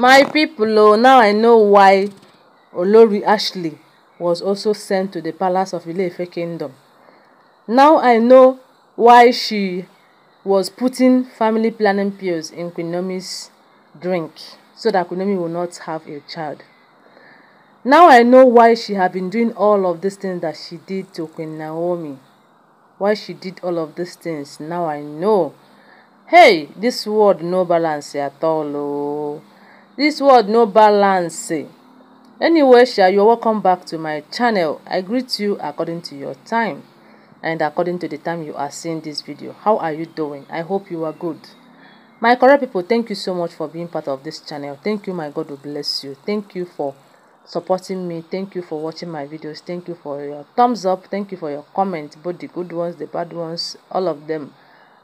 My people oh, now I know why Olori Ashley was also sent to the palace of Ile-Ife kingdom. Now I know why she was putting family planning pills in Queen Naomi's drink so that Queen Naomi will not have a child. Now I know why she had been doing all of these things that she did to Queen Naomi. Why she did all of these things. Now I know. Hey, this world no balance at all. Oh. This world no balance. Anyway, Sha, you're welcome back to my channel. I greet you according to your time and according to the time you are seeing this video. How are you doing? I hope you are good. My correct people, thank you so much for being part of this channel. Thank you, my God will bless you. Thank you for supporting me. Thank you for watching my videos. Thank you for your thumbs up. Thank you for your comments, both the good ones, the bad ones, all of them.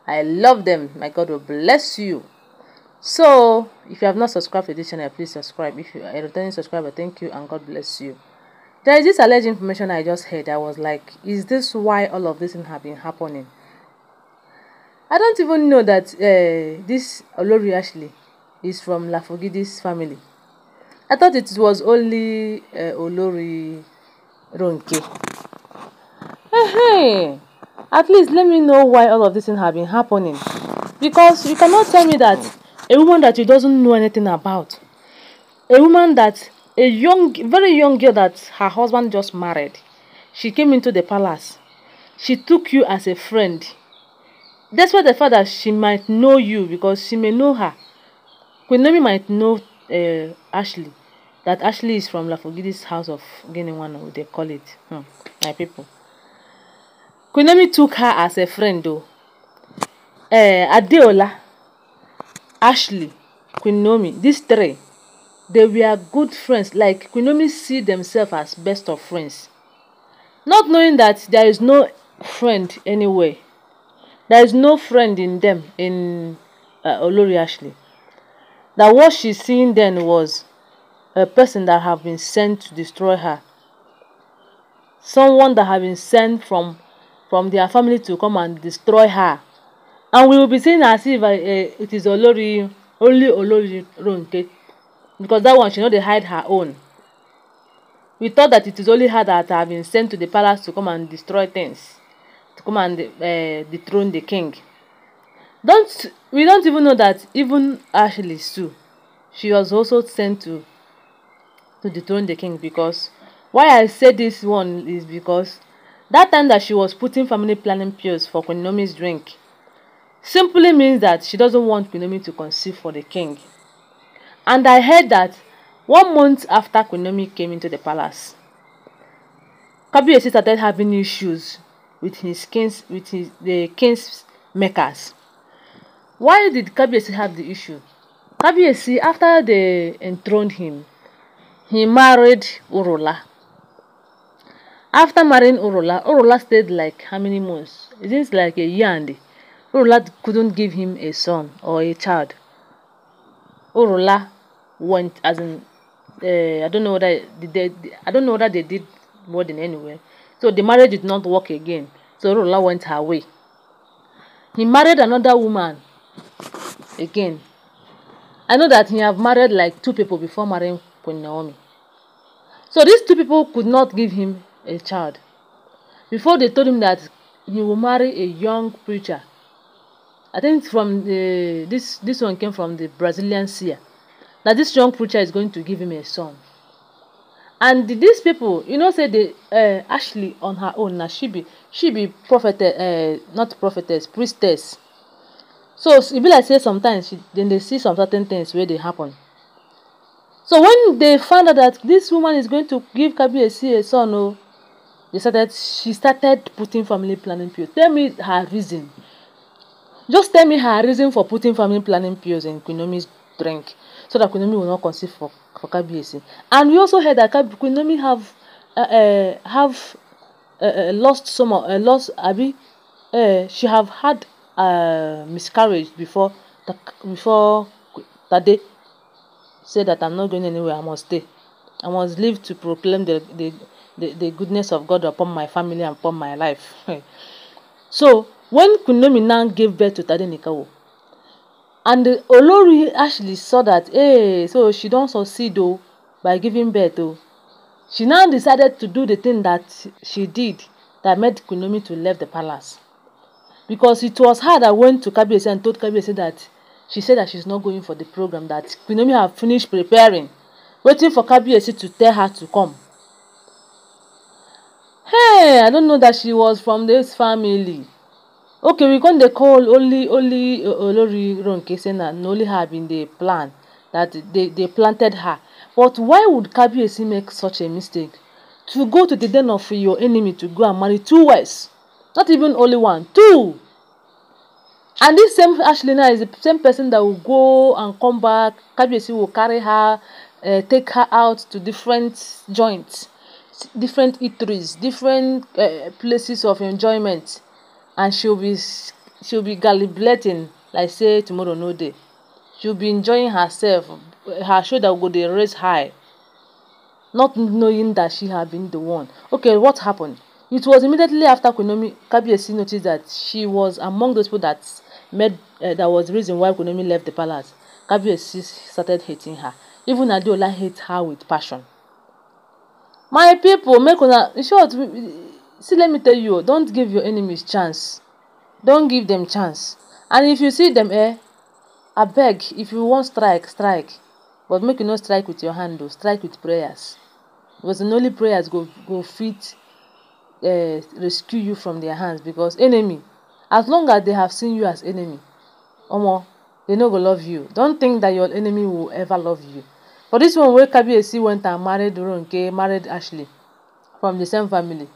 I love them. My God will bless you. So, if you have not subscribed to this channel, please subscribe. If you are a returning subscriber, thank you and God bless you. There is this alleged information I just heard. I was like, is this why all of this thing have been happening? I don't even know that uh, this Olori Ashley is from Lafogido's family. I thought it was only uh, Olori Ronke. Hey, hey, at least let me know why all of this thing have been happening. Because you cannot tell me that a woman that you doesn't know anything about, a woman that a young, very young girl that her husband just married, she came into the palace. She took you as a friend. That's why the fact that she might know you because she may know her. Queen might know uh, Ashley. That Ashley is from Lafogido's house of Guinea one, they call it. Hmm, my people. Queen took her as a friend though. Uh, Adeola Ashley, Queen Naomi, these three, they were good friends. Like Queen Naomi see themselves as best of friends. Not knowing that there is no friend anywhere. There is no friend in them, in uh, Olori Ashley. That what she's seeing then was a person that have been sent to destroy her. Someone that have been sent from from their family to come and destroy her and we will be seeing as if uh, uh, it is olori only olori ronke. Because that one she no dey hide her own. We thought that it is only her that have been sent to the palace to come and destroy things to come and uh, dethrone the king. Don't we don't even know that even ashley sue she was also sent to to dethrone the king because why i say this one is because that time that she was putting family planning pills for queen drink simply means that she doesn't want Queen to conceive for the king. And I heard that one month after Queen came into the palace, Kabiyesi started having issues with his kings, with his, the king's makers. Why did Kabiyesi have the issue? Kabiyesi, after they enthroned him, he married Wuraola. After marrying Wuraola, Wuraola stayed like how many months? It seems like a year and Wuraola couldn't give him a son or a child. Wuraola went as in uh, I don't know whether they, I don't know whether they did more than anywhere. So the marriage did not work again. So Wuraola went her way. He married another woman again. I know that he have married like two people before marrying Queen Naomi. So these two people could not give him a child. Before they told him that he will marry a young preacher I think from the this this one came from the Brazilian seer Now this young preacher is going to give him a son. And these people, you know, say the uh, Ashley on her own now she be she be prophetess, uh, not prophetess, priestess. So e be like say sometimes she, then they see some certain things where they happen. So when they found out that this woman is going to give Kabiyesi a son, oh, they started she started putting family planning pills. Tell me her reason. Just tell me her reason for putting family planning pills in Queen drink so that Queen will not conceive for, for Kabiyesi. And we also heard that Queen have uh, uh, have uh, uh, lost some uh, lost Abi uh, she have had miscarriage before before that day. Said that I'm not going anywhere I must stay. I must live to proclaim the the, the, the goodness of God upon my family and upon my life. So when Queen now gave birth to Tadenikawo, and olori actually saw that hey so she don succeed oo by giving birth oo she now decided to do the thing that she did that made Queen to leave the palace. Because it was her that went to Kabiyesi and told Kabiyesi that she said that she's not going for the program that Naomi had finished preparing waiting for Kabiyesi to tell her to come. Hey I don't know that she was from this family okay we come dey call only only olori ronke say na only her bin dey plan that they they planted her. But why would kabiyesi make such a mistake? To go to the den of your enemy to go and marry two wives not even only one two! And this same ashley now is the same person that will go and come back. Kabiyesi will carry her uh, take her out to different joints different eateries different uh, places of enjoyment and she'll be she'll be gallivanting like say tomorrow no day. She'll be enjoying herself her shoulder go dey raise high not knowing that she had been the one. Okay what happened? It was immediately after Queen Kabiyesi noticed that she was among those people that made uh, that was the reason why Queen left the palace. Kabiyesi started hating her. Even Adeola hate her with passion. My people make una in short see let me tell you don't give your enemies chance. Don't give them chance. And if you see them eh abeg if you wan strike strike. But make you no strike with your hand o strike with prayers. Because na only prayers go go fit uh, rescue you from their hands. Because enemy as long as they have seen you as enemy omo they no go love you. Don't think that your enemy will ever love you. For this one wey kabiyesi went and married ronke married ashley from the same family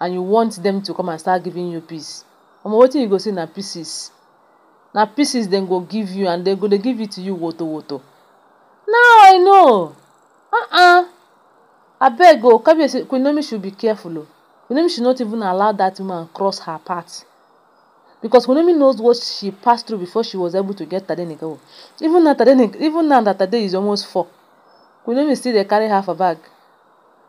and you want them to come and start giving you peace. Omo wetin you go see na pieces. Na pieces dem go give you and dem go dey give it to you woto woto. Now i know. Uh-uh. Abeg oh, o kabiyesi queen naomi should be careful o queen naomi should not even allow that woman cross her path. Because queen knows what she passed through before she was able to get tadenikawo even now tade even now that tade is almost four queen naomi still dey carry her for bag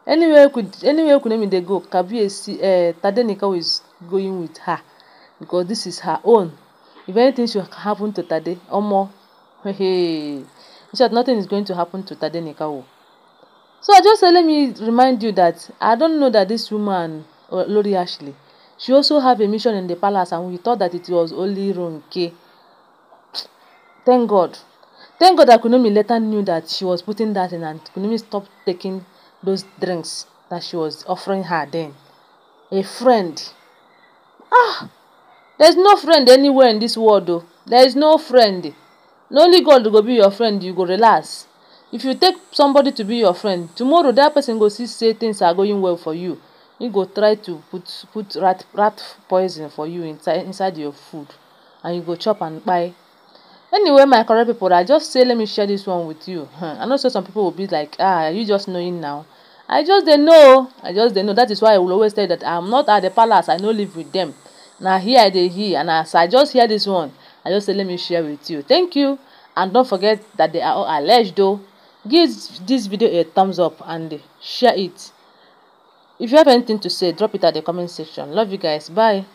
anywhere could anywhere queen naomi dey go. Kabiyesi uh, tadenikawo is going with her because this is her own. If anything should happen to tade omo hey in short nothing is going to happen to tadenikawo so i just say let me remind you that i don't know that this woman lori ashley she also have a mission in the palace and we thought that it was only ronke. Thank god. Thank god that kunomi later knew that she was putting that in and kunomi stopped taking those drinks that she was offering her then. A friend. Ah! There's no friend anywhere in this world though. There is no friend. Na only god go be your friend you go relax. If you take somebody to be your friend tomorrow that person go see say things are going well for you. He go try to put put rat rat poison for you inside inside your food. And you go chop and kpai anyway my correct people i just say let me share this one with you. Hmm. i know say some people will be like ah you just knowing now? I just dey know. I just dey know. That is why i will always tell you that i'm not at the palace. I no live with them. Na here i dey hear and as i just hear this one i just say let me share with you. Thank you. And don't forget that they are all alleged though. Give this video a thumbs up and share it. If you have anything to say drop it at the comment section. Love you guys. Bye